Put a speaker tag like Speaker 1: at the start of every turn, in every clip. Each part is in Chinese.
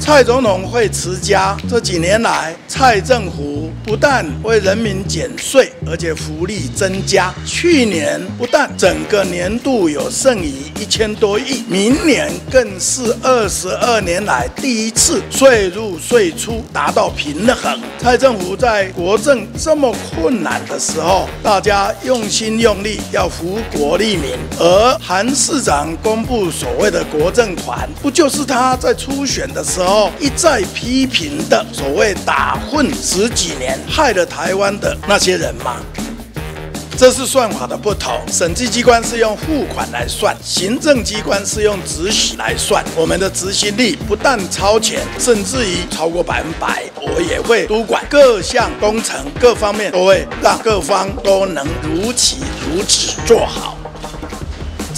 Speaker 1: 蔡总统会持家，这几年来，蔡政府不但为人民减税，而且福利增加。去年不但整个年度有剩余一千多亿，明年更是二十二年来第一次税入税出达到平衡。蔡政府在国政这么困难的时候，大家用心用力要福国利民，而韩市长公布所谓的国政团，不就是他在初选的时候候？一再批评的所谓打混十几年害了台湾的那些人吗？这是算法的不同，审计机关是用付款来算，行政机关是用执行来算。我们的执行力不但超前，甚至于超过百分百。我也会督管各项工程，各方面都会让各方都能如期如此做好。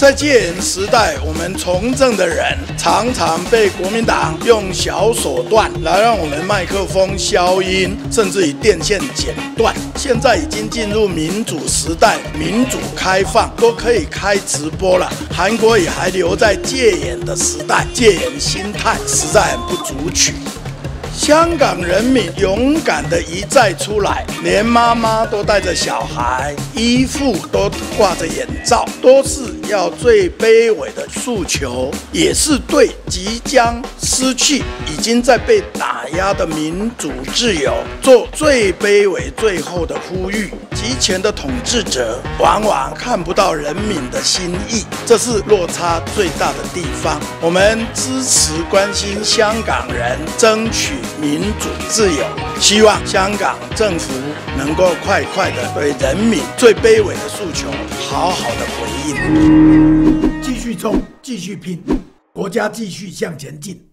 Speaker 1: 在戒严时代，我们从政的人常常被国民党用小手段来让我们麦克风消音，甚至于电线剪断。现在已经进入民主时代，民主开放都可以开直播了。韩国也还留在戒严的时代，戒严心态实在很不足取。香港人民勇敢的一再出来，连妈妈都带着小孩，衣服都挂着眼罩，都是要最卑微的诉求，也是对即将失去、已经在被打压的民主自由做最卑微、最后的呼吁。集权的统治者往往看不到人民的心意，这是落差最大的地方。我们支持、关心香港人，争取。民主自由，希望香港政府能够快快的对人民最卑微的诉求好好的回应，
Speaker 2: 继续冲，继续拼，国家继续向前进。